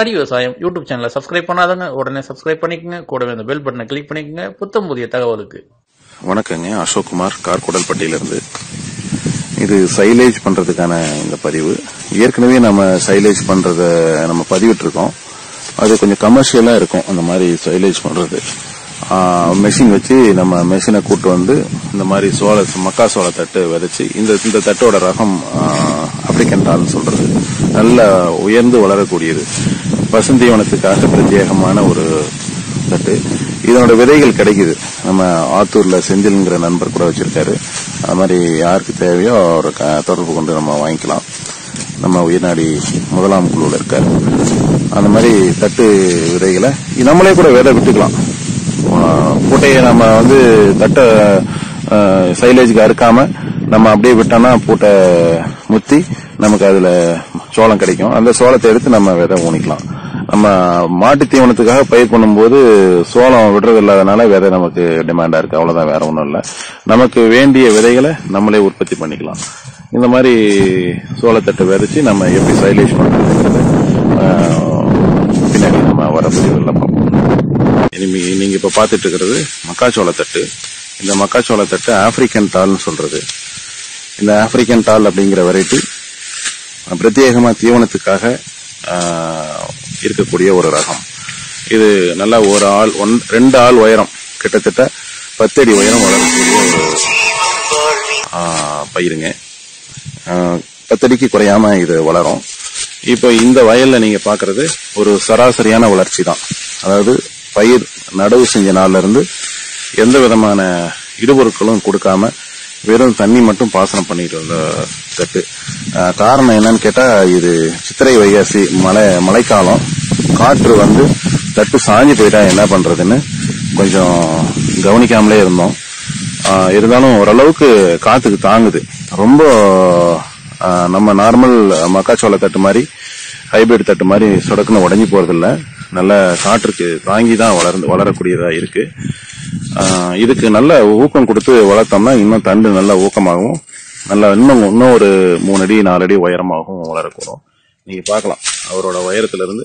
ஹரி விவசாயம் யூடியூப் சேனலை சப்ஸ்கிரைப் பண்ணாதங்க உடனே சப்ஸ்கிரைப் பண்ணிக்கங்க. கூடவே அந்த பெல் பட்டனை கிளிக் பண்ணிக்கங்க. புத்தம் புதிய தகவலுக்கு. வணக்கங்க. அசோக் குமார் கார்குடல்பட்டியிலிருந்து. இது சைலேஜ் பண்றதுக்கான இந்த பதிவு. ஏற்கனவே நம்ம சைலேஜ் பண்றத நம்ம பதிவிட்டு இருக்கோம் அது கொஞ்சம் கமர்ஷியலா இருக்கும். அந்த மாதிரி சைலேஜ் பண்றது. மெஷின் வச்சு நம்ம மெஷினை கூட்டு வந்து இந்த மாதிரி சோள மக்கா சோள தட்டு விதைச்சு இந்த இந்த தட்டோட ரகம் ஆப்பிரிக்கன் டால்னு சொல்றது நல்ல உயர்ந்து வளரக்கூடியது. பசுந்தீவனத்துக்காக பிரத்யேகமான ஒரு தட்டு. இதனோட விதைகள் கிடைக்குது. நம்ம ஆத்தூர்ல செந்தில்ங்கிற நண்பர் கூட வச்சிருக்காரு. அது மாதிரி யாருக்கு தேவையோ அவரை க- தொடர்பு கொண்டு நம்ம வாங்கிக்கலாம். நம்ம உயிர்நாடி முதலாம் குழுவில் இருக்காரு. அந்த மாதிரி தட்டு விதைகளை நம்மளே கூட விதை விட்டுக்கலாம் பூட்டையை நம்ம வந்து தட்ட சைலேஜுக்கு அறுக்காம நம்ம அப்படியே விட்டோம்னா பூட்டை முத்தி நமக்கு அதுல சோளம் கிடைக்கும். அந்த சோளத்தை எடுத்து நம்ம விதை ஊனிக்கலாம். நம்ம மாட்டு தீவனத்துக்காக பயிர் பண்ணும்போது சோளம் விடுறது இல்லாதனால விதை நமக்கு டிமாண்டா இருக்கு. அவ்வளவுதான் வேற ஒன்றும் இல்லை. நமக்கு வேண்டிய விதைகளை நம்மளே உற்பத்தி பண்ணிக்கலாம். இந்த மாதிரி சோளத்தட்டை விதைச்சு நம்ம எப்படி சைலேஜ் பண்றதுங்கிறது பின்னாடி நம்ம வர பதிவுகளில் பார்ப்போம். இனிமே நீங்க இப்ப பாத்துட்டு இருக்கிறது மக்காச்சோள தட்டு. இந்த மக்காச்சோள தட்டு ஆப்பிரிக்கன் டால்னு சொல்றது. இந்த ஆப்பிரிக்கன் டால் அப்படிங்கிற வெரைட்டி பிரத்யேகமா தீவனத்துக்காக இருக்கக்கூடிய ஒரு ரகம். இது நல்லா ஒரு ஆள் ஒன் ரெண்டு ஆள் உயரம். கிட்டத்தட்ட பத்தடி உயரம் வளரக்கூடிய ஒரு பயிருங்க. பத்தடிக்கு குறையாம இது வளரும். இப்போ இந்த வயல்ல நீங்க பாக்குறது ஒரு சராசரியான வளர்ச்சி தான் அதாவது பயிர் நடவு செஞ்ச நாள்ல இருந்து எந்த விதமான இடுபொருட்களும் கொடுக்காம வெறும் தண்ணி மட்டும் பாசனம் பண்ணிட்டு இருந்த தட்டு காரணம் என்னன்னு கேட்டா இது சித்திரை வைகாசி மழை மழைக்காலம். காற்று வந்து தட்டு சாஞ்சு போயிட்டா என்ன பண்றதுன்னு கொஞ்சம் கவனிக்காமலே இருந்தோம். இருந்தாலும் ஓரளவுக்கு காத்துக்கு தாங்குது. ரொம்ப நம்ம நார்மல் மக்காச்சோள தட்டு மாதிரி ஹைபிரிட் தட்டு மாதிரி சொடக்குன்னு உடஞ்சி போறதில்ல. நல்ல காற்றுக்கு தாங்கி தான் வளர்ந்து வளரக்கூடியதா இருக்கு. இதுக்கு நல்ல ஊக்கம் கொடுத்து வளர்த்தோம்னா இன்னும் தண்டு நல்ல ஊக்கமாகவும் நல்லா இன்னும் இன்னும் ஒரு மூணு அடி நாலு அடி உயரமாகவும் வளரக்கூடும். நீங்க பார்க்கலாம் அவரோட உயரத்துல இருந்து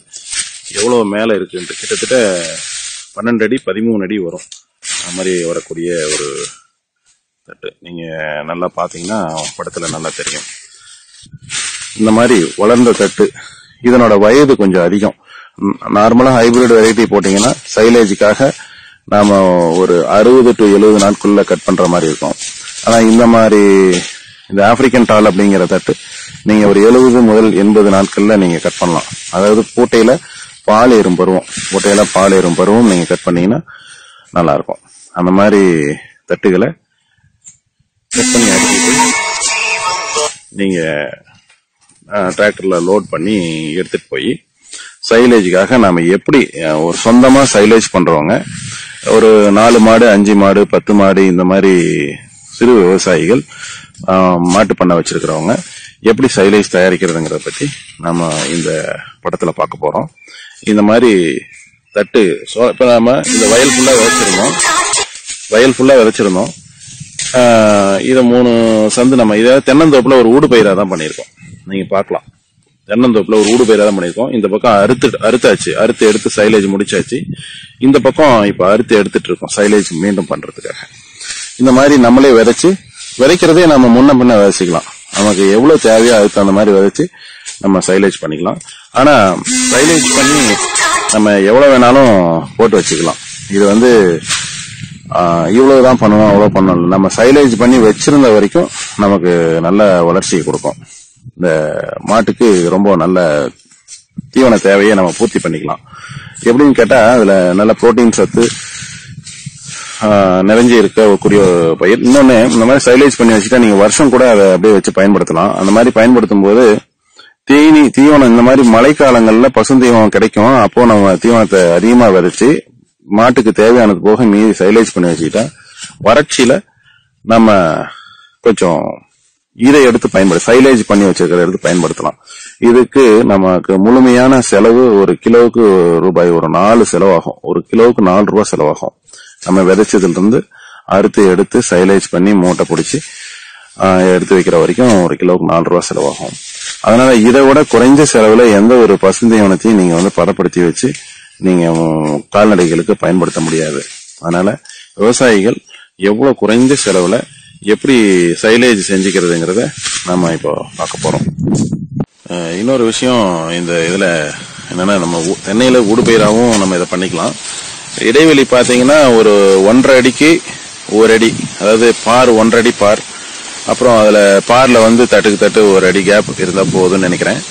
எவ்வளவு மேல இருக்குன்ட்டு. கிட்டத்தட்ட பன்னெண்டு அடி பதிமூணு அடி வரும். அது மாதிரி வரக்கூடிய ஒரு தட்டு. நீங்க நல்லா பார்த்தீங்கன்னா படத்துல நல்லா தெரியும். இந்த மாதிரி வளர்ந்த தட்டு இதனோட வயது கொஞ்சம் அதிகம். நார்மலா ஹைபிரிட் வெரைட்டி போட்டீங்கன்னா சைலேஜுக்காக நாம ஒரு அறுபது டு எழுபது நாட்குள்ள கட் பண்ற மாதிரி இருக்கும். ஆனா இந்த மாதிரி இந்த ஆப்பிரிக்கன் டால் அப்படிங்கிற தட்டு நீங்க ஒரு எழுபது முதல் எண்பது நாட்கள்ல நீங்க கட் பண்ணலாம். அதாவது பூட்டையில பால் ஏறும் பருவம். பூட்டையில பால் ஏறும் பருவம் நீங்க கட் பண்ணீங்கன்னா நல்லா இருக்கும் அந்த மாதிரி தட்டுகளை கட் பண்ணி அடிச்சுட்டு நீங்க டிராக்டர்ல லோட் பண்ணி எடுத்துட்டு போய் சைலேஜுக்காக நாம எப்படி ஒரு சொந்தமா சைலேஜ் பண்றவங்க ஒரு நாலு மாடு அஞ்சு மாடு பத்து மாடு இந்த மாதிரி சிறு விவசாயிகள் மாட்டு பண்ண வச்சிருக்கிறவங்க எப்படி சைலேஜ் தயாரிக்கிறதுங்கிறத பத்தி நாம இந்த படத்துல பார்க்க போறோம். இந்த மாதிரி தட்டு சோ- இப்ப நாம இந்த வயல் ஃபுல்லா விதைச்சிருந்தோம். வயல் ஃபுல்லா விதைச்சிருந்தோம். இதை மூணு சந்து நம்ம இதை தென்னந்தோப்புல ஒரு ஊடு பயிராக தான் பண்ணியிருக்கோம். நீங்க பார்க்கலாம். தென்னந்தோப்புல ஒரு ஊடு பயிரா தான் பண்ணியிருக்கோம். இந்த பக்கம் அறுத்து அறுத்தாச்சு. அறுத்து எடுத்து சைலேஜ் முடிச்சாச்சு. இந்த பக்கம் இப்ப அறுத்து எடுத்துட்டு இருக்கோம். சைலேஜ் மீண்டும் பண்றதுக்காக. இந்த மாதிரி நம்மளே விதைச்சு விதைக்கிறதே நம்ம முன்ன பின்ன விதைச்சிக்கலாம். நமக்கு எவ்வளவு தேவையோ அதுக்கு தகுந்த மாதிரி விதைச்சு நம்ம சைலேஜ் பண்ணிக்கலாம். ஆனா சைலேஜ் பண்ணி நம்ம எவ்வளவு வேணாலும் போட்டு வச்சுக்கலாம். இது வந்து இவ்வளவுதான் பண்ணணும் அவ்வளவு பண்ணணும். நம்ம சைலேஜ் பண்ணி வச்சிருந்த வரைக்கும் நமக்கு நல்ல வளர்ச்சியை கொடுக்கும். இந்த மாட்டுக்கு ரொம்ப நல்ல தீவன தேவையை நம்ம பூர்த்தி பண்ணிக்கலாம். எப்படின்னு கேட்டா அதுல நல்ல புரோட்டீன் சத்து நிறைஞ்சி நிறைஞ்சு இருக்கக்கூடிய பயிர். இன்னொன்னு இந்த மாதிரி சைலேஜ் பண்ணி வச்சுட்டா நீங்க வருஷம் கூட அதை அப்படியே வச்சு பயன்படுத்தலாம். அந்த மாதிரி பயன்படுத்தும் போது தீனி தீவனம் இந்த மாதிரி மழைக்காலங்கள்ல பசுந்தீவனம் கிடைக்கும். அப்போ நம்ம தீவனத்தை அதிகமா விதைச்சு மாட்டுக்கு தேவையானது போக மீதி சைலேஜ் பண்ணி வச்சுக்கிட்டா வறட்சியில நம்ம கொஞ்சம் இதை எடுத்து பயன்படு சைலேஜ் பண்ணி வச்சிருக்கிறத எடுத்து பயன்படுத்தலாம். இதுக்கு நமக்கு முழுமையான செலவு ஒரு கிலோவுக்கு ரூபாய் ஒரு நாலு செலவாகும். ஒரு கிலோவுக்கு நாலு ரூபாய் செலவாகும். நம்ம விதைச்சதுல இருந்து அறுத்து எடுத்து சைலேஜ் பண்ணி மூட்டை பிடிச்சி எடுத்து வைக்கிற வரைக்கும் ஒரு கிலோவுக்கு நாலு ரூபாய் செலவாகும். அதனால இதை விட குறைஞ்ச செலவுல எந்த ஒரு பசுந்தீவனத்தையும் நீங்க வந்து பதப்படுத்தி வச்சு நீங்க கால்நடைகளுக்கு பயன்படுத்த முடியாது. அதனால விவசாயிகள் எவ்வளவு குறைஞ்ச செலவுல எப்படி சைலேஜ் செஞ்சுக்கிறதுங்கிறத நம்ம இப்போ பார்க்க போறோம். இன்னொரு விஷயம் இந்த இதுல என்னன்னா நம்ம ஊ- தென்னையில ஊடுபயிராகவும் நம்ம இதை பண்ணிக்கலாம். இடைவெளி பார்த்தீங்கன்னா ஒரு ஒன்றரை அடிக்கு ஒரு அடி அதாவது பார் ஒன்றரை அடி பார். அப்புறம் அதில் பாரில் வந்து தட்டுக்கு தட்டு ஒரு அடி கேப் இருந்தால் போதும்னு நினைக்கிறேன்.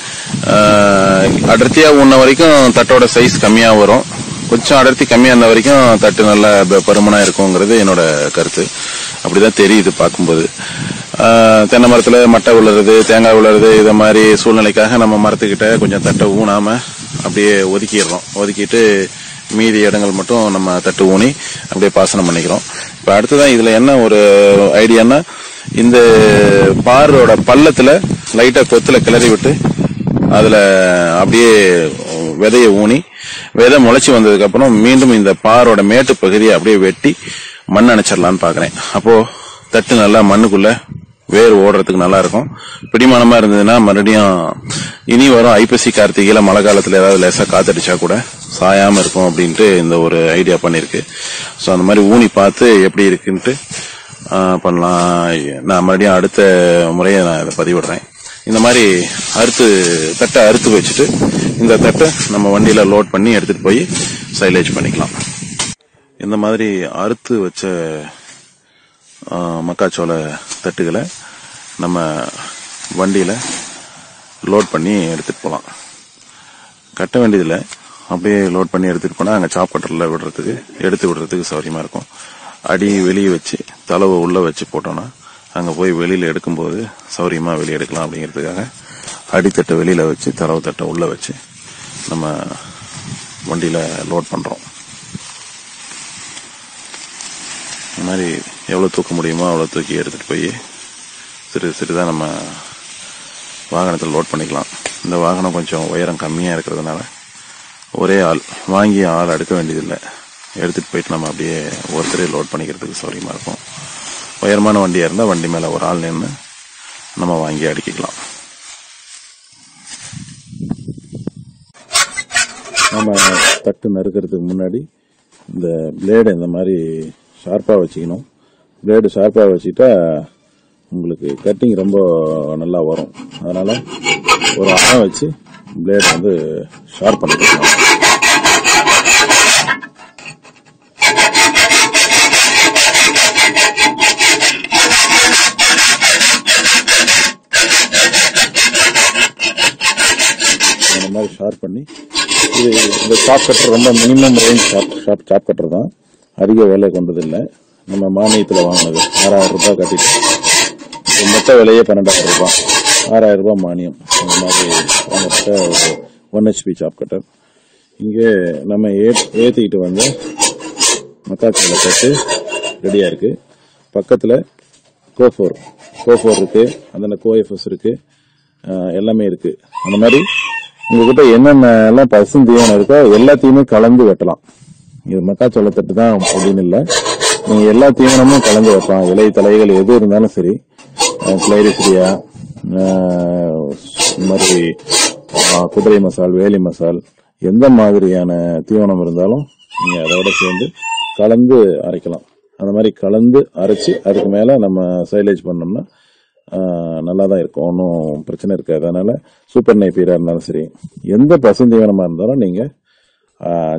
அடர்த்தியாக உண்ண வரைக்கும் தட்டோட சைஸ் கம்மியாக வரும். கொஞ்சம் அடர்த்தி கம்மியாக இருந்த வரைக்கும் தட்டு நல்லா பருமனாக பருமனா இருக்குங்கிறது என்னோட கருத்து. அப்படிதான் தெரியுது பார்க்கும்போது. தென்னை மரத்துல மட்டை விழுறது தேங்காய் விழுறது இதை மாதிரி சூழ்நிலைக்காக நம்ம மரத்துக்கிட்ட கொஞ்சம் தட்டை ஊனாம அப்படியே ஒதுக்கிடுறோம். ஒதுக்கிட்டு மீதி இடங்கள் மட்டும் நம்ம தட்டு ஊனி அப்படியே பாசனம் பண்ணிக்கிறோம். இப்ப அடுத்ததான் இதுல என்ன ஒரு ஐடியான்னா இந்த பாரோட பள்ளத்துல லைட்டா கொத்துல கிளறி விட்டு அதுல அப்படியே விதைய ஊனி விதை முளைச்சி வந்ததுக்கு அப்புறம் மீண்டும் இந்த பாரோட மேட்டு பகுதியை அப்படியே வெட்டி மண் அணைச்சிடலான்னு பாக்குறேன். அப்போ தட்டு நல்லா மண்ணுக்குள்ள வேர் ஓடுறதுக்கு நல்லா இருக்கும். பிடிமானமா இருந்ததுன்னா மறுபடியும் இனி வரும் ஐப்பசி கார்த்திகையில மழை காலத்துல ஏதாவது லேசா காத்தடிச்சா கூட சாயாம இருக்கும் அப்படின்ட்டு இந்த ஒரு ஐடியா பண்ணிருக்கு. ஸோ அந்த மாதிரி ஊனி பார்த்து எப்படி இருக்குன்ட்டு பண்ணலாம். நான் மறுபடியும் அடுத்த முறையை நான் இதை பதிவிடுறேன். இந்த மாதிரி அறுத்து தட்டை அறுத்து வச்சுட்டு இந்த தட்டை நம்ம வண்டியில லோட் பண்ணி எடுத்துட்டு போய் சைலேஜ் பண்ணிக்கலாம். இந்த மாதிரி அறுத்து வச்ச மக்காச்சோள தட்டுகளை நம்ம வண்டியில லோட் பண்ணி எடுத்துட்டு போகலாம் கட்ட வேண்டியதில் அப்படியே லோட் பண்ணி எடுத்துகிட்டு போனால் அங்கே சாப் கட்டரில் விடுறதுக்கு எடுத்து விடுறதுக்கு சௌரியமா இருக்கும். அடி வெளியே வச்சு தலைவை உள்ளே வச்சு போட்டோன்னா அங்கே போய் வெளியில் எடுக்கும்போது சௌரியமாக வெளியே எடுக்கலாம் அப்படிங்கிறதுக்காக அடித்தட்டை வெளியில் வச்சு தரவு தட்டை உள்ளே வச்சு நம்ம வண்டியில் லோட் பண்ணுறோம் இந்த மாதிரி எவ்வளோ தூக்க முடியுமோ அவ்வளோ தூக்கி எடுத்துகிட்டு போய் சிறு சிறிதாக நம்ம வாகனத்தில் லோட் பண்ணிக்கலாம். இந்த வாகனம் கொஞ்சம் உயரம் கம்மியாக இருக்கிறதுனால ஒரே ஆள் வாங்கி ஆள் அடுக்க வேண்டியதில்லை. எடுத்துகிட்டு போயிட்டு நம்ம அப்படியே ஒருத்தரே லோட் பண்ணிக்கிறதுக்கு சௌரியமாக இருக்கும். உயரமான வண்டியாக இருந்தால் வண்டி மேலே ஒரு ஆள் நின்று நம்ம வாங்கி அடுக்கிக்கலாம். நம்ம தட்டு நறுக்கிறதுக்கு முன்னாடி இந்த பிளேடு இந்த மாதிரி ஷார்ப்பாக வச்சுக்கணும். பிளேடு ஷார்ப்பாக வச்சுட்டா உங்களுக்கு கட்டிங் ரொம்ப நல்லா வரும். அதனால ஒரு அணை வச்சு பிளேடை வந்து ஷார்ப் பண்ணிக்கலாம். இதை ஷார்ப் பண்ணி இது இந்த சாப் கட்டர் ரொம்ப minimum range chop chop chop cutter தான். அதிக விலை கொண்டதில்லை. நம்ம மானியத்தில் வாங்கினது. ஆறாயிரம் ரூபாய் கட்டிட்டு மொத்த விலையே பன்னெண்டாயிரம் ரூபாய். ஆறாயிரம் ரூபாய் மானியம். இந்த மாதிரி வாங்கப்பட்ட ஒரு ஒன் ஹெச்பி சாப் கட்டர் இங்கே நம்ம ஏ ஏற்றிக்கிட்டு வந்து மக்காச்சோள கட்டு ரெடியாக இருக்குது பக்கத்தில் கோஃபோர் கோஃபோர் இருக்குது அந்த கோஎஃப்எஸ் இருக்குது எல்லாமே இருக்குது அந்த மாதிரி உங்ககிட்ட என்னென்ன எல்லாம் பசுந்தீவனம் இருக்கோ எல்லாத்தையுமே கலந்து வெட்டலாம். இது மக்காச்சோள தட்டு தான் அப்படின்னு இல்லை. நீங்க எல்லா தீவனமும் கலந்து வைக்கலாம் இலை தலைகள் எது இருந்தாலும் சரி. கிளைரிசிரியா இந்த மாதிரி குதிரை மசால் வேலி மசால் எந்த மாதிரியான தீவனம் இருந்தாலும் நீங்க அதோட சேர்ந்து கலந்து அரைக்கலாம். அந்த மாதிரி கலந்து அரைச்சி அதுக்கு மேல நம்ம சைலேஜ் பண்ணோம்னா நல்லா தான் இருக்கும். ஒன்றும் பிரச்சனை இருக்காது. அதனால் சூப்பர் நைப்பீரா இருந்தாலும் சரி எந்த பசுந்தீவனமா இருந்தாலும் நீங்கள்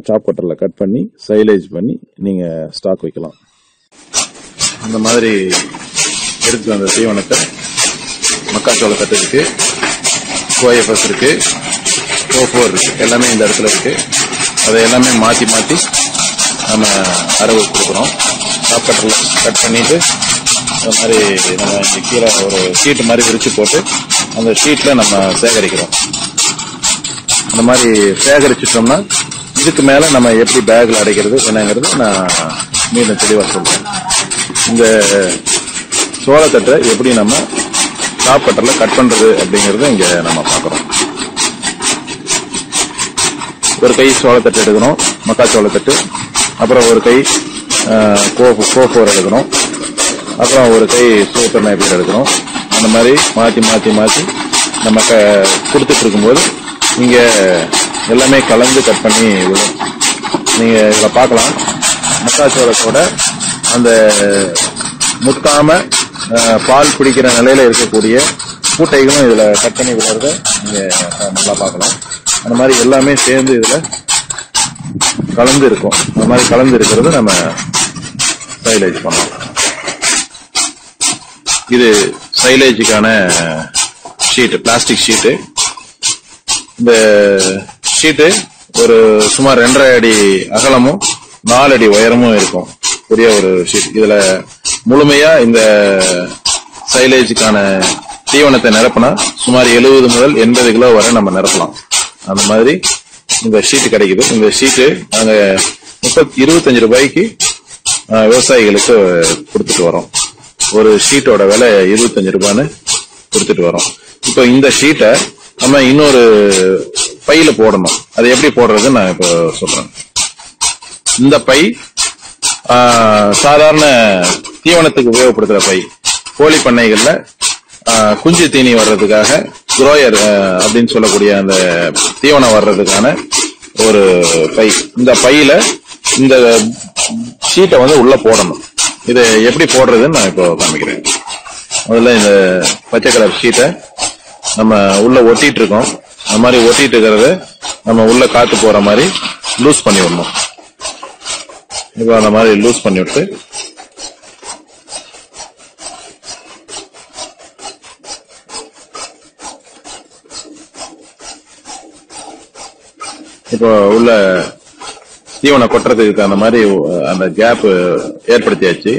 சாப் கட்டரில் கட் பண்ணி சைலேஜ் பண்ணி நீங்கள் ஸ்டாக் வைக்கலாம். அந்த மாதிரி எடுத்து வந்த தீவனத்தை மக்காச்சோள கட்டு இருக்கு கோஎஃப்எஸ் இருக்கு கோஃபோர் இருக்கு. எல்லாமே இந்த இடத்துல இருக்கு. அதை எல்லாமே மாற்றி மாற்றி நம்ம அரவு கொடுக்குறோம். சாப்பாட்டில் கட் பண்ணிட்டு இந்த மாதிரி நம்ம கீழே ஒரு ஷீட் மாதிரி விரிச்சு போட்டு அந்த ஷீட்ல நம்ம சேகரிக்கிறோம். அந்த மாதிரி சேகரிச்சிட்டோம்னா இதுக்கு மேல நம்ம எப்படி பேக்ல அடைக்கிறது என்னங்கிறது நான் மீண்டும் தெளிவா சொல்றேன். இந்த சோளத்தட்டை எப்படி நம்ம சாப்பாட்டில் கட் பண்றது அப்படிங்கறத இங்க நம்ம பார்க்குறோம். ஒரு கை சோளத்தட்டு எடுக்கணும் மக்காச்சோளத்தட்டு. அப்புறம் ஒரு கை கோஃபோர் எடுக்கணும். அப்புறம் ஒரு கை சூப்பர் நைப்பீர் எடுக்கணும். அந்த மாதிரி மாற்றி மாற்றி மாற்றி நம்ம க- கொடுத்துட்டு இருக்கும்போது இங்கே எல்லாமே கலந்து கட் பண்ணி விடும். நீங்கள் இதில் பார்க்கலாம். மக்காச்சோளத்தோட அந்த முத்தாம பால் பிடிக்கிற நிலையில் இருக்கக்கூடிய பூட்டைகளும் இதில் கட் பண்ணி விடுறத நீங்கள் நல்லா பார்க்கலாம். அந்த மாதிரி எல்லாமே சேர்ந்து இதில் கலந்து இருக்கும். அந்த மாதிரி கலந்து இருக்கிறது நம்ம சைலேஜ் பண்ணலாம். இது சைலேஜுக்கான ஷீட்டு பிளாஸ்டிக் ஷீட்டு. இந்த ஷீட்டு ஒரு சுமார் ரெண்டரை அடி அகலமும் நாலு அடி உயரமும் இருக்கும். பெரிய ஒரு ஷீட். இதுல முழுமையா இந்த சைலேஜுக்கான தீவனத்தை நிரப்பினா சுமார் எழுபது முதல் எண்பது கிலோ வரை நம்ம நிரப்பலாம். அந்த மாதிரி இந்த ஷீட்டு கிடைக்குது. இந்த ஷீட்டு நாங்க முப்பத்தி இருபத்தஞ்சு ரூபாய்க்கு விவசாயிகளுக்கு கொடுத்துட்டு வரோம். ஒரு ஷீட்டோட விலை இருபத்தஞ்சு ரூபான்னு கொடுத்துட்டு வரோம். இப்போ இந்த ஷீட்டை நம்ம இன்னொரு பையில போடணும். அது எப்படி போடுறதுன்னு நான் இப்போ சொல்றேன். இந்த பை சாதாரண தீவனத்துக்கு உபயோகப்படுத்துற பை. கோழி பண்ணைகள்ல குஞ்சு தீனி வர்றதுக்காக குரோயர் அப்படின்னு சொல்லக்கூடிய அந்த தீவனம் வர்றதுக்கான ஒரு பை. இந்த பையில இந்த ஷீட்டை வந்து உள்ள போடணும். இது எப்படி போடுறதுன்னு நான் இப்போ காமிக்கிறேன். முதல்ல இந்த பச்சை கலர் ஷீட்டை நம்ம உள்ள ஒட்டிட்டு இருக்கோம். அந்த மாதிரி ஒட்டிட்டு இருக்கிறத நம்ம உள்ள காத்து போற மாதிரி லூஸ் பண்ணி விடணும். இப்போ அந்த மாதிரி லூஸ் பண்ணி விட்டு இப்போ உள்ள தீவனை கொட்டுறதுக்கு அந்த மாதிரி அந்த கேப் ஏற்படுத்தியாச்சு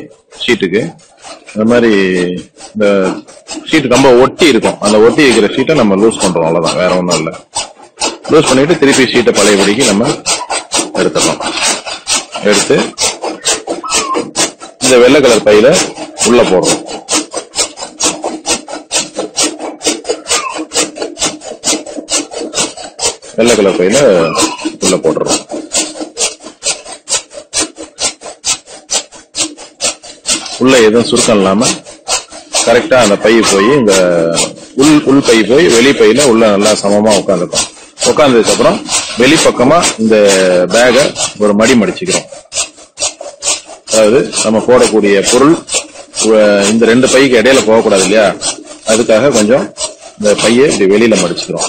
ஷீட்டுக்கு அந்த மாதிரி இந்த ஷீட் ரொம்ப ஒட்டி இருக்கும். அந்த ஒட்டி இருக்கிற ஷீட்டை நம்ம லூஸ் பண்றோம் அவ்வளவுதான். வேற ஒன்றும் இல்லை. லூஸ் பண்ணிட்டு திருப்பி ஷீட்டை பழையபடிக்கு நம்ம எடுத்துடலாம். எடுத்து இந்த வெள்ளை கலர் பையில உள்ள போடுறோம். வெள்ளை கலர் பையில உள்ள போடுறோம் உள்ள எதுவும் சுருக்கம் இல்லாம கரெக்டா அந்த பை போய் இந்த உள் உள் பை போய் வெளி பையில உள்ள நல்லா சமமா உட்காந்துக்கும். உட்காந்ததுக்கு அப்புறம் வெளிப்பக்கமா இந்த பேகை ஒரு மடி மடிச்சுக்கிறோம். அதாவது நம்ம போடக்கூடிய பொருள் இந்த ரெண்டு பைக்கு இடையில போகக்கூடாது இல்லையா? அதுக்காக கொஞ்சம் இந்த பையை இப்படி வெளியில மடிச்சுக்கிறோம்.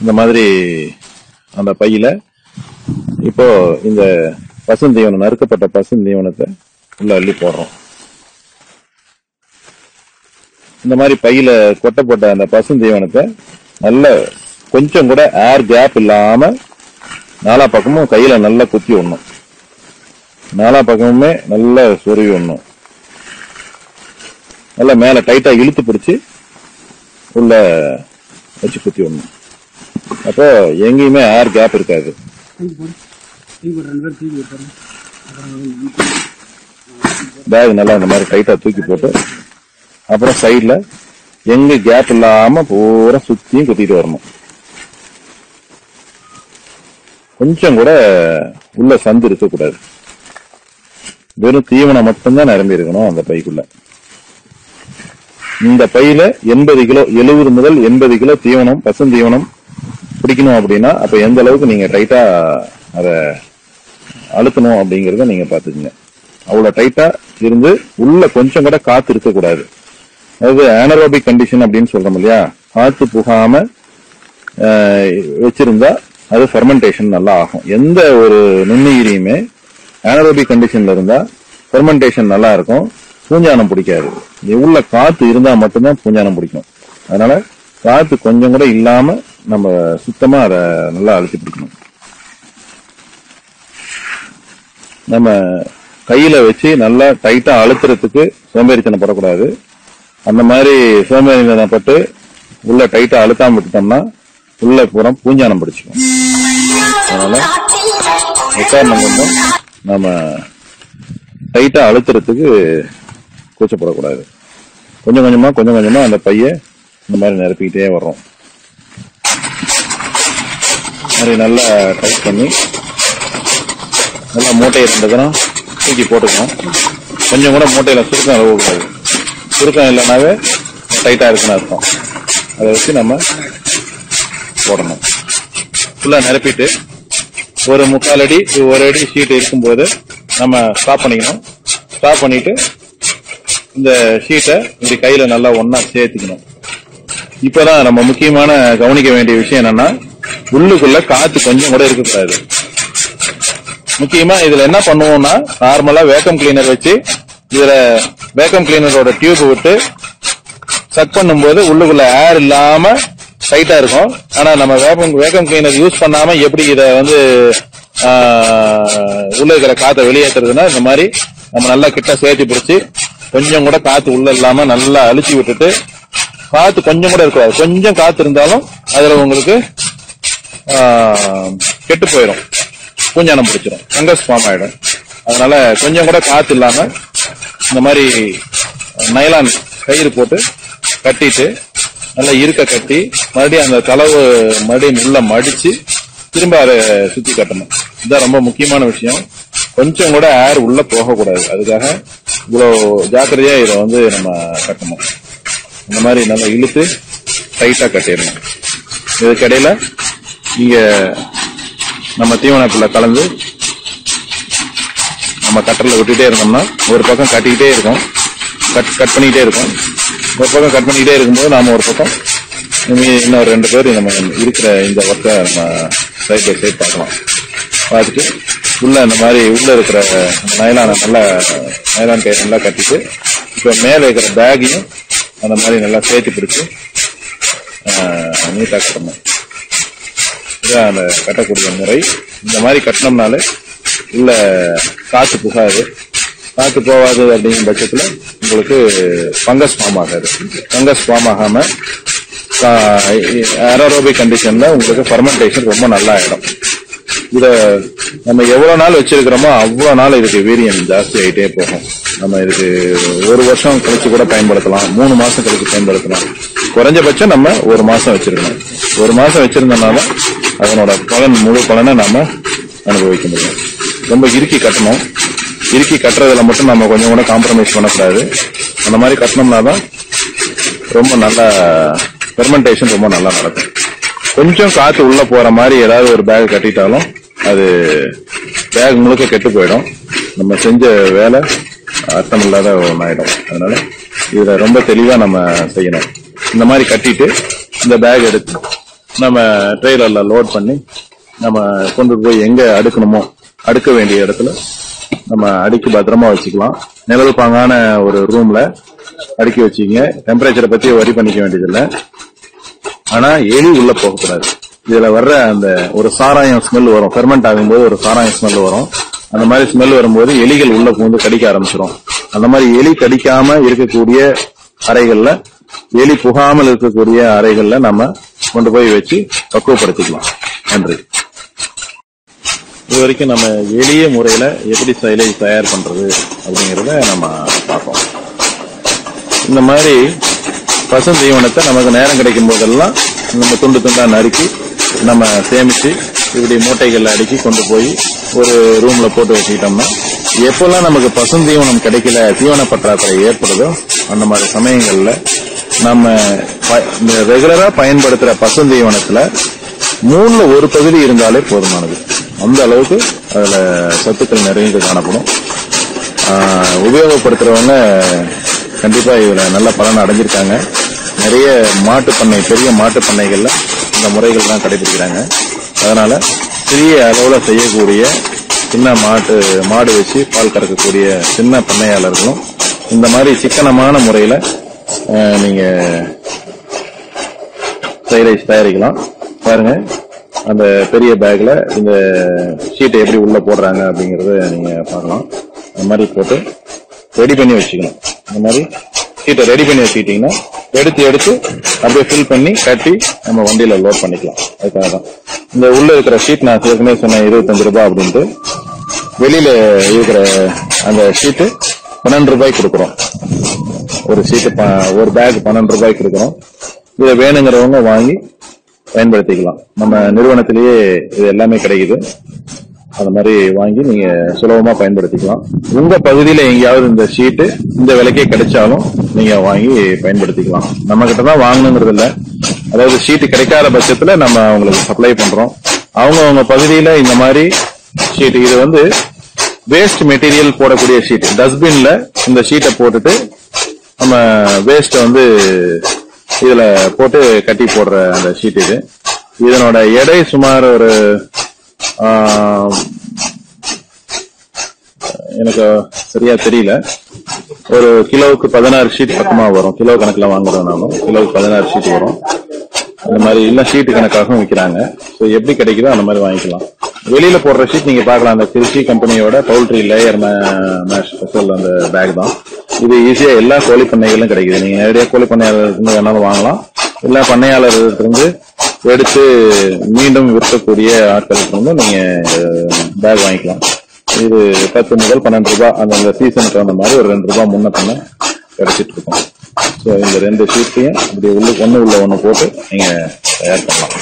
இந்த மாதிரி அந்த பையில இப்போ இந்த பசுந்தீவனம் நறுக்கப்பட்ட பசுந்தீவனத்தை உள்ள அள்ளி போடுறோம். இந்த மாதிரி பையில கொட்டப்பட்ட அந்த பசுந்தீவனத்தை நல்ல கொஞ்சம் கூட ஏர் கேப் இல்லாம நாலா பக்கமும் கையில நல்லா குத்தி விடணும். நாலா பக்கமுமே நல்லா சொருவி விடணும். நல்லா மேல டைட்டா இழுத்து பிடிச்சு உள்ள வச்சு குத்தி விடணும். அப்போ எங்கேயுமே ஏர் கேப் இருக்காது. பேக் நல்லா இந்த மாதிரி டைட்டா தூக்கி போட்டு அப்புறம் சைடுல எங்க கேப் இல்லாம பூரா சுத்தியும் குத்திட்டு வரணும். கொஞ்சம் கூட உள்ள சந்து இருக்கக்கூடாது. வெறும் தீவனம் மட்டும்தான் நிரம்பி இருக்கணும் அந்த பைக்குள்ள. இந்த பையில எண்பது கிலோ எழுபது முதல் எண்பது கிலோ தீவனம் பசுந்தீவனம் பிடிக்கணும் அப்படின்னா அப்ப எந்த அளவுக்கு நீங்க டைட்டா அத அழுத்தணும் அப்படிங்கறத நீங்க பாத்துக்கங்க அவ்வளவு டைட்டா இருந்து உள்ள கொஞ்சம் கூட காத்து இருக்கக்கூடாது. அதாவது ஆனரோபிக் கண்டிஷன் அப்படின்னு சொல்றோம் இல்லையா? காத்து புகாம வச்சிருந்தா அது ஃபெர்மெண்டேஷன் நல்லா ஆகும். எந்த ஒரு நுண்ணுயிரியுமே ஆனரோபிக் கண்டிஷன்ல இருந்தா ஃபெர்மெண்டேஷன் நல்லா இருக்கும். பூஞ்சானம் பிடிக்காது. உள்ள காத்து இருந்தா மட்டும்தான் பூஞ்சானம் பிடிக்கும். அதனால காத்து கொஞ்சம் கூட இல்லாம நம்ம சுத்தமா அதை நல்லா அழுத்தி கொடுக்கணும். நம்ம கையில வச்சு நல்லா டைட்டா அழுத்துறதுக்கு சோம்பேறித்தனப்படக்கூடாது அந்த மாதிரி சோம்பேறித்தனம் பட்டு உள்ள டைட்டா அழுத்தாம விட்டுட்டோம்னா உள்ள பூரா பூஞ்சானம் பிடிச்சிக்கும். அதனால உட்காரணம் பண்ணும் நம்ம டைட்டா அழுத்துறதுக்கு கூச்சப்படக்கூடாது. கொஞ்சம் கொஞ்சமா கொஞ்சம் கொஞ்சமா அந்த பைய இந்த மாதிரி நிரப்பிக்கிட்டே வர்றோம். மாதிரி நல்லா டைட் பண்ணி நல்லா மூட்டையை ரெண்டு தரம் தூக்கி போட்டுக்கணும். கொஞ்சம் கூட மூட்டையில் சுருக்கம் அளவுக்கூடாது சுருக்கம் இல்லைனாவே டைட்டாக இருக்குன்னு அர்த்தம். அதை வச்சு நம்ம போடணும். ஃபுல்லாக நிரப்பிட்டு ஒரு முக்கால் அடி ஒரு அடி ஷீட் இருக்கும்போது நம்ம ஸ்டாப் பண்ணிக்கணும். ஸ்டாப் பண்ணிட்டு இந்த ஷீட்டை இப்படி கையில் நல்லா ஒன்றா சேர்த்துக்கணும். இப்போதான் நம்ம முக்கியமான கவனிக்க வேண்டிய விஷயம் என்னன்னா உள்ளுக்குள்ள காத்து கொஞ்சம் கூட இருக்கக்கூடாது முக்கியமா இதுல என்ன பண்ணுவோம்னா நார்மலா வேக்கம் கிளீனர் வச்சு இதுல வேக்கம் கிளீனரோட டியூப் விட்டு சக் பண்ணும்போது உள்ளுக்குள்ள ஏர் இல்லாம டைட்டா இருக்கும். ஆனா நம்ம வேக்கம் வேக்கம் கிளீனர் யூஸ் பண்ணாம எப்படி இத வந்து உள்ள இருக்கிற காத்தை வெளியேற்றுறதுன்னா இந்த மாதிரி நம்ம நல்லா கிட்ட சேர்த்து பிடிச்சி கொஞ்சம் கூட காத்து உள்ள இல்லாம நல்லா அழிச்சு விட்டுட்டு காத்து கொஞ்சம் கூட இருக்காது கொஞ்சம் காத்து இருந்தாலும் அதுல உங்களுக்கு கெட்டு போயிடும் பூஞ்சானம் பிடிச்சிடும் ஃபங்கஸ் ஃபார்ம் ஆயிடும். அதனால கொஞ்சம் கூட காத்து இல்லாம இந்த மாதிரி நைலான் கயிறு போட்டு கட்டிட்டு நல்லா இருக்க கட்டி மறுபடியும் அந்த தளவு மறுபடியும் உள்ள மடிச்சு திரும்ப அதை சுத்தி கட்டணும். இதுதான் ரொம்ப முக்கியமான விஷயம். கொஞ்சம் கூட ஏர் உள்ள போகக்கூடாது. அதுக்காக இவ்வளவு ஜாக்கிரதையா இதை வந்து நம்ம கட்டணும். இந்த மாதிரி நல்லா இழுத்து டைட்டா கட்டிடணும். இதுக்கிடையில இங்க நம்ம தீவனத்துல கலந்து நம்ம கட்டரில் விட்டுட்டே இருந்தோம்னா ஒரு பக்கம் கட்டிக்கிட்டே இருக்கும். கட் கட் பண்ணிக்கிட்டே இருக்கும். ஒரு பக்கம் கட் பண்ணிக்கிட்டே இருக்கும்போது நாம ஒரு பக்கம் இனி- இன்னும் ஒரு ரெண்டு பேர் நம்ம இருக்கிற இந்த ஒர்க்கை நம்ம சைட் பை சைட் பார்க்கலாம். பார்த்துட்டு உள்ள இந்த மாதிரி உள்ள இருக்கிற நைலான நல்லா நைலான் கை நல்லா கட்டிட்டு இப்போ மேலே இருக்கிற பேக்கையும் அந்த மாதிரி நல்லா சேர்த்து பிடிச்சு நீட்டாக கட்டணும். இதுதான் அந்த கட்டக்கூடிய முறை. இந்த மாதிரி கட்டினோம்னாலே உள்ள காற்று புகாது. காற்று போகாது அப்படிங்கிற பட்சத்தில் உங்களுக்கு ஃபங்கஸ் ஃபார்ம் ஆகாது. ஃபங்கஸ் ஃபார்ம் ஆகாமல் ஏரோரோபிக் கண்டிஷன்ல உங்களுக்கு ஃபர்மெண்டேஷன் ரொம்ப நல்லா ஆகிடும் இதை நம்ம எவ்வளோ நாள் வச்சிருக்கிறோமோ அவ்வளோ நாள் இதுக்கு வீரியம் ஜாஸ்தி ஆகிட்டே போகும். நம்ம இதுக்கு ஒரு வருஷம் கழிச்சு கூட பயன்படுத்தலாம். மூணு மாசம் கழிச்சு பயன்படுத்தலாம். குறைஞ்சபட்சம் நம்ம ஒரு மாசம் வச்சிருக்கணும். ஒரு மாசம் வச்சிருந்தனால அதனோட பலன் முழு பலனை நாம அனுபவிக்க முடியும். ரொம்ப இறுக்கி கட்டணும். இறுக்கி கட்டுறதுல மட்டும் நம்ம கொஞ்சம் கூட காம்ப்ரமைஸ் பண்ணக்கூடாது. அந்த மாதிரி கட்டினோம்னா தான் ரொம்ப நல்லா பெர்மெண்டேஷன் ரொம்ப நல்லா நடக்கும். கொஞ்சம் காற்று உள்ள போற மாதிரி ஏதாவது ஒரு பேக் கட்டிட்டாலும் அது பேக் முழுக்க கெட்டு போயிடும். நம்ம செஞ்ச வேலை அர்த்தம் இல்லாத ஒன்றாயிடும் அதனால இதுல ரொம்ப தெளிவா நம்ம செய்யணும். இந்த மாதிரி கட்டிட்டு இந்த பேக் எடுத்து நம்ம ட்ரெய்லர்ல லோட் பண்ணி நம்ம கொண்டு போய் எங்க அடுக்கணுமோ அடுக்க வேண்டிய இடத்துல நம்ம அடுக்கி பத்திரமா வச்சுக்கலாம். நிழல் பாங்கான ஒரு ரூம்ல அடுக்கி வச்சுக்கங்க. டெம்பரேச்சரை பத்தி வரி பண்ணிக்க வேண்டியதில்லை. ஆனா எலி உள்ள போகக்கூடாது. இதுல வர்ற அந்த ஒரு சாராயம் ஸ்மெல் வரும். ஃபெர்மெண்ட் ஆகும்போது ஒரு சாராயம் ஸ்மெல் வரும். அந்த மாதிரி ஸ்மெல் வரும்போது எலிகள் உள்ள பூந்து கடிக்க ஆரம்பிச்சிடும் அந்த மாதிரி எலி கடிக்காம இருக்கக்கூடிய அறைகள்ல எலி புகாமல் இருக்கக்கூடிய அறைகள்ல நம்ம கொண்டு போய் வச்சு பக்குவப்படுத்திக்கலாம். நன்றி. இது வரைக்கும் நம்ம எளிய முறையில எப்படி சைலேஜ் தயார் பண்றது அப்படிங்கறத நம்ம பார்ப்போம். இந்த மாதிரி பசுந்தீவனத்தை நமக்கு நேரம் கிடைக்கும் போதெல்லாம் நம்ம துண்டு துண்டா நறுக்கி நம்ம சேமிச்சு இப்படி மூட்டைகள் அடுக்கி கொண்டு போய் ஒரு ரூம்ல போட்டு வச்சுக்கிட்டோம்னா எப்பெல்லாம் நமக்கு பசுந்தீவனம் கிடைக்கல தீவன பற்றாக்குறை ஏற்படுதோ அந்த மாதிரி சமயங்கள்ல நம்ம ரெகுலரா பயன்படுத்துற பசுந்தீவனத்துல மூணுல ஒரு பகுதி இருந்தாலே போதுமானது. அந்த அளவுக்கு அதுல சத்துக்கள் நிறைந்து காணப்படும். உபயோகப்படுத்துறவங்க கண்டிப்பா இதுல நல்ல பலன் அடைஞ்சிருக்காங்க. நிறைய மாட்டு பண்ணை பெரிய மாட்டு பண்ணைகள்ல இந்த முறைகள் தான் கடைபிடிக்கிறாங்க. அதனால சிறிய அளவுல செய்யக்கூடிய சின்ன மாட்டு மாடு வச்சு பால் கறக்கக்கூடிய சின்ன பண்ணையாளர்களும் இந்த மாதிரி சிக்கனமான முறையில நீங்கள் நீங்க ரைஸ் தயாரிக்கலாம். பாருங்க அந்த பெரிய பேக்ல இந்த ஷீட்டை எப்படி உள்ள போடுறாங்க அப்படிங்கறத நீங்க பார்க்கலாம். அந்த மாதிரி போட்டு ரெடி பண்ணி வச்சுக்கணும். அந்த மாதிரி ஷீட்டை ரெடி பண்ணி வச்சுக்கிட்டீங்கன்னா எடுத்து எடுத்து அப்படியே ஃபில் பண்ணி கட்டி நம்ம வண்டியில லோட் பண்ணிக்கலாம். அதுக்காக தான். இந்த உள்ள இருக்கிற ஷீட் நான் ஏற்கனவே சொன்னேன் இருபத்தஞ்சு ரூபாய் அப்படின்ட்டு. வெளியில இருக்கிற அந்த ஷீட்டு பன்னெண்டு ரூபாய்க்கு கொடுக்குறோம். ஒரு சீட்டு ப- ஒரு பேக் பன்னெண்டு ரூபாய்க்கு கொடுக்குறோம். இதை வேணுங்கிறவங்க வாங்கி பயன்படுத்திக்கலாம். நம்ம நிறுவனத்திலேயே இது எல்லாமே கிடைக்குது. அந்த மாதிரி வாங்கி நீங்க சுலபமா பயன்படுத்திக்கலாம். உங்க பகுதியில எங்கேயாவது இந்த ஷீட்டு இந்த விலைக்கே கிடைச்சாலும் நீங்க வாங்கி பயன்படுத்திக்கலாம். நம்ம கிட்ட தான் வாங்கணுங்கிறது இல்ல. அதாவது ஷீட்டு கிடைக்காத பட்சத்துல நம்ம அவங்களுக்கு சப்ளை பண்றோம். அவங்க அவங்க பகுதியில இந்த மாதிரி ஷீட்டு இது வந்து வேஸ்ட் மெட்டீரியல் போடக்கூடிய ஷீட் டஸ்ட்பின்ல இந்த ஷீட்டை போட்டுட்டு நம்ம வேஸ்ட்டை வந்து இதில் போட்டு கட்டி போடுற அந்த ஷீட் இது. இதனோட எடை சுமார் ஒரு எனக்கு சரியா தெரியல. ஒரு கிலோவுக்கு பதினாறு ஷீட் பக்கமாக வரும். கிலோ கணக்கில் வாங்குறதுனாலும் கிலோவுக்கு பதினாறு ஷீட் வரும். அந்த மாதிரி இல்லை ஷீட்டு கணக்காகவும் விற்கிறாங்க ஸோ எப்படி கிடைக்குதோ அந்த மாதிரி வாங்கிக்கலாம். வெளியில போடுற ஷீட் நீங்க பார்க்கலாம். அந்த திருச்சி கம்பெனியோட பவுல்ட்ரி லேயர் மேஷ் அந்த பேக் தான். இது ஈஸியா எல்லா கோழி பண்ணைகளும் கிடைக்குது. நீங்க நேரடியாக கோழி பண்ணையாளர் வேணாலும் வாங்கலாம். எல்லா பண்ணையாளர்கிட்ட எடுத்து மீண்டும் விற்கக்கூடிய ஆட்களுக்கு வந்து நீங்க பேக் வாங்கிக்கலாம். இது பத்து முதல் பன்னெண்டு ரூபாய் அந்த சீசனுக்கு தகுந்த மாதிரி ஒரு ரெண்டு ரூபாய் முன்ன பண்ண கிடைச்சிட்டு இருக்கும். ஸோ இந்த ரெண்டு ஷீட்டையும் இப்படி உள்ள ஒன்று உள்ள ஒன்று போட்டு நீங்க தயார் பண்ணலாம்.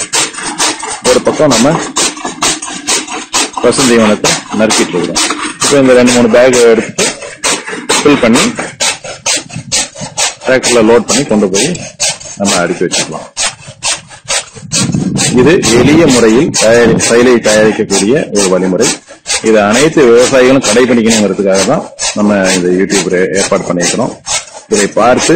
ஒரு பக்கம் நம்ம பசுந்தீவனத்தை நறுக்கிட்டு இருக்கிறோம் இப்போ இந்த ரெண்டு மூணு பேக் எடுத்துட்டு ஃபில் பண்ணி டிராக்டர்ல லோட் பண்ணி கொண்டு போய் நம்ம அடுக்கி வச்சுக்கலாம். இது எளிய முறையில் தயாரி செயலை தயாரிக்கக்கூடிய ஒரு வழிமுறை. இது அனைத்து விவசாயிகளும் கடைபிடிக்கணுங்கிறதுக்காக தான் நம்ம இந்த யூடியூப் ஏற்பாடு பண்ணியிருக்கிறோம். இதை பார்த்து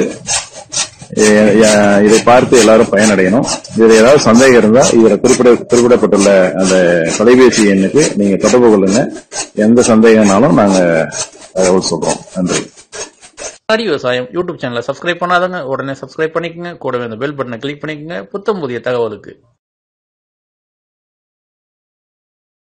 இதை பார்த்து எல்லாரும் பயனடையணும். இதுல ஏதாவது சந்தேகம் இருந்தா இதுல குறிப்பிட குறிப்பிடப்பட்டுள்ள அந்த தொலைபேசி எண்ணுக்கு நீங்க தொடர்பு கொள்ளுங்க. எந்த சந்தேகம்னாலும் நாங்க தகவல் சொல்றோம். நன்றி. அடி விவசாயம் யூடியூப் சேனலை சப்ஸ்கிரைப் பண்ணாதவங்க உடனே சப்ஸ்கிரைப் பண்ணிக்கங்க. கூடவே அந்த பெல் பட்டனை கிளிக் பண்ணிக்கங்க. புத்தம் புதிய தகவலுக்கு.